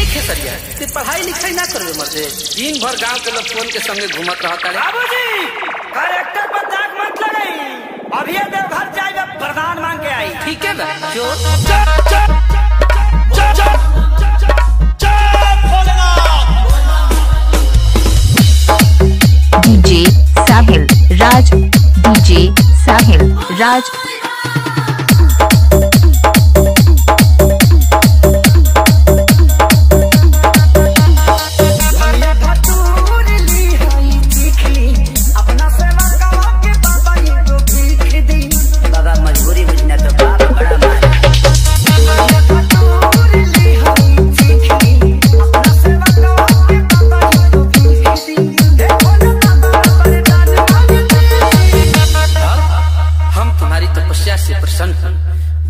एक है सरिया। ते पढ़ाई लिखाई ना करबे मर्दे दिन भर गाँव के लोग फ़ोन के संगे घूमत रहता रे बाबूजी करेक्टर पर दाग मत लगाई। अभी देवघर जाएगा वरदान मांग के आई। ठीक है ना? जो Sahil Raj DJ Sahil Raj धनिया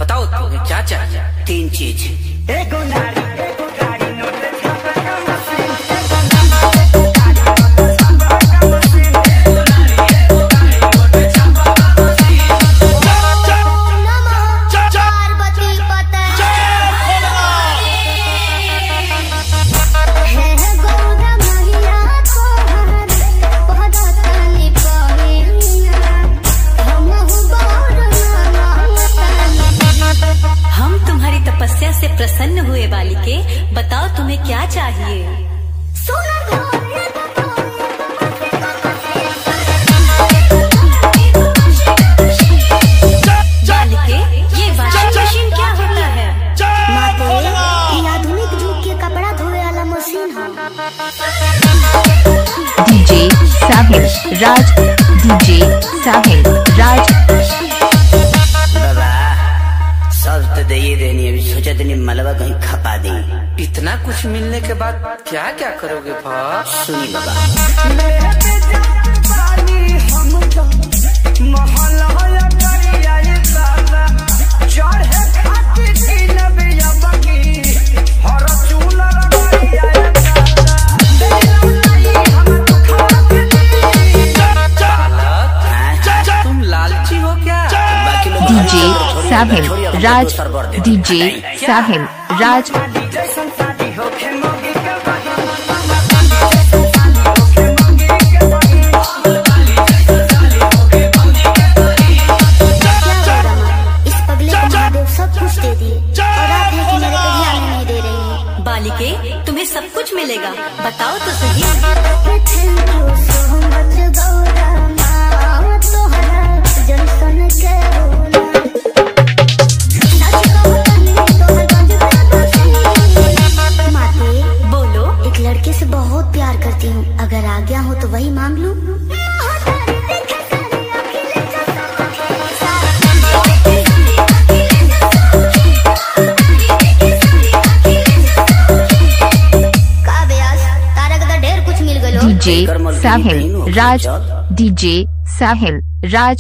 बताओ तुम्हें क्या चाहिए? तीन चीज़। एक नारी से प्रसन्न हुए बालिके बताओ तुम्हें क्या चाहिए? बालिके ये वॉशिंग मशीन क्या होता है? ये आधुनिक युग के कपड़ा धोए वाला मशीन है। DJ Sahil Raj DJ Sahil अभी सोचा तनी मलबा कहीं खपा दी। इतना कुछ मिलने के बाद क्या क्या करोगे भा सुनी बाबा। नहीं दे रही है। बालिके तुम्हें सब कुछ मिलेगा। बताओ तो सही। तो वही मांग लूँ। डीजे साहिल राज डीजे साहिल ढेर